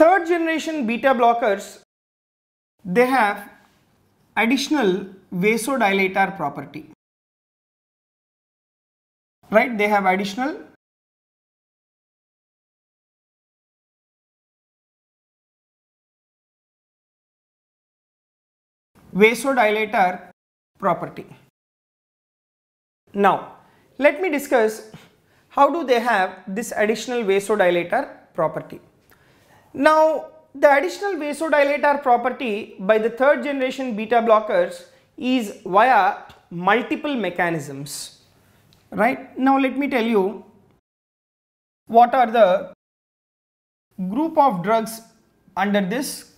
third generation beta blockers, they have additional vasodilator property. Right, they have additional vasodilator property. Now, let me discuss how do they have this additional vasodilator property. Now, the additional vasodilator property by the third generation beta blockers is via multiple mechanisms, right. Now, let me tell you what are the group of drugs under this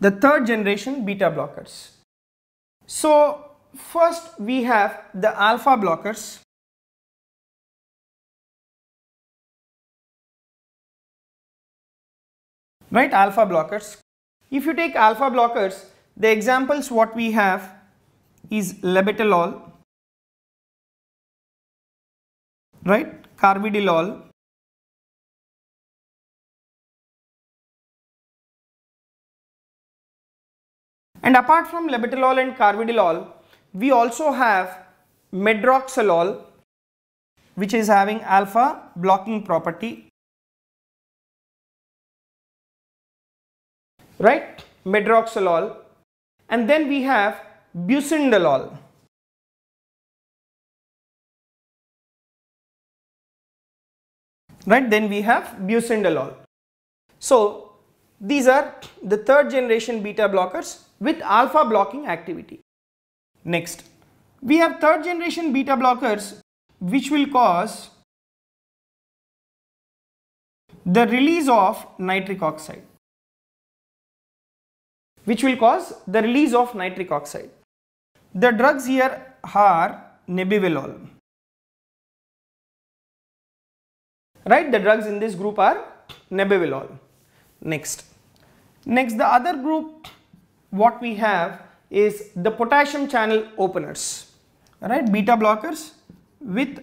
the third generation beta blockers. So, first we have the alpha blockers. Right, alpha blockers. If you take alpha blockers, the examples what we have is labetalol, right, carvedilol, And apart from labetalol and carvedilol, we also have medroxalol which is having alpha blocking property. Right? Medroxalol. And then we have bucindolol. Right? Then we have bucindolol. So, these are the third generation beta blockers with alpha blocking activity. Next, we have third generation beta blockers which will cause the release of nitric oxide which will cause the release of nitric oxide. The drugs here are nebivolol. Right, the drugs in this group are nebivolol. Next, next the other group what we have is the potassium channel openers, right? Beta blockers with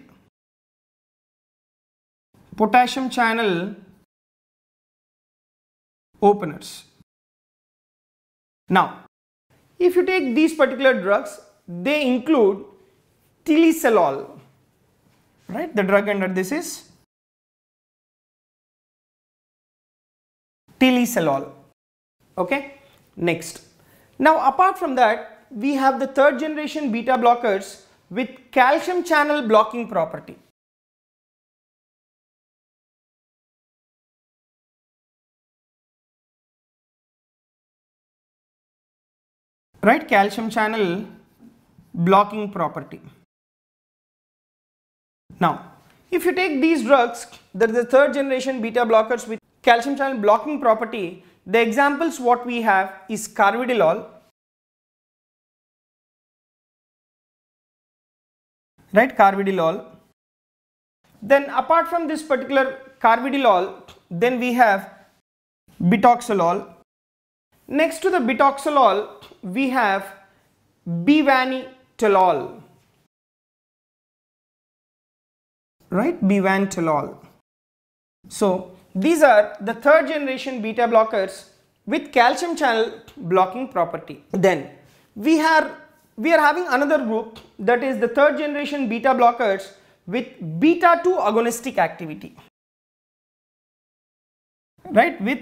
potassium channel openers. Now, if you take these particular drugs, they include tilisolol, right? The drug under this is tilisolol, okay? Next, now apart from that, we have the third generation beta blockers with calcium channel blocking property. Right, calcium channel blocking property. Now, if you take these drugs, that the third generation beta blockers with calcium channel blocking property, the examples what we have is carvedilol, right carvedilol. Then apart from this particular carvedilol, then we have betaxolol. Next to the betaxolol, we have bevantolol, right bevantolol. So these are the third generation beta blockers with calcium channel blocking property. Then we are we are having another group that is the third generation beta blockers with beta 2 agonistic activity. Right with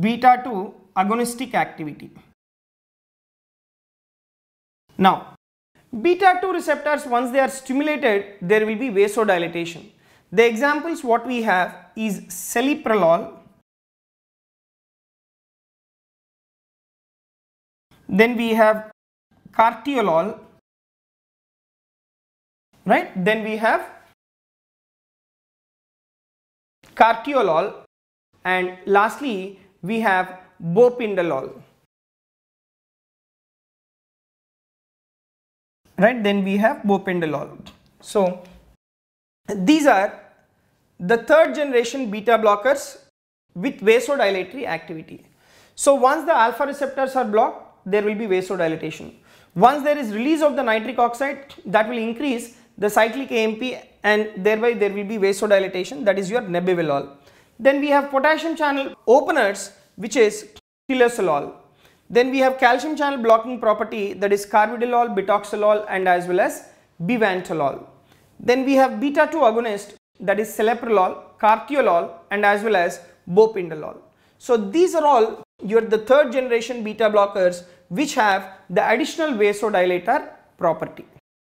beta 2 agonistic activity. Now beta 2 receptors once they are stimulated there will be vasodilatation the examples what we have is celiprolol, then we have carteolol, right? Then we have carteolol and lastly we have bopindolol. Right, then we have bopindolol. So, these are the third generation beta blockers with vasodilatory activity. So once the alpha receptors are blocked, there will be vasodilatation. Once there is release of the nitric oxide, that will increase the cyclic AMP and thereby there will be vasodilatation that is your nebivolol. Then we have potassium channel openers which is tilisolol. Then we have calcium channel blocking property that is carvedilol, betaxolol and as well as bevantolol. Then we have beta 2 agonist that is celiprolol, carteolol and as well as bopindolol. So these are all your the third generation beta blockers which have the additional vasodilator property.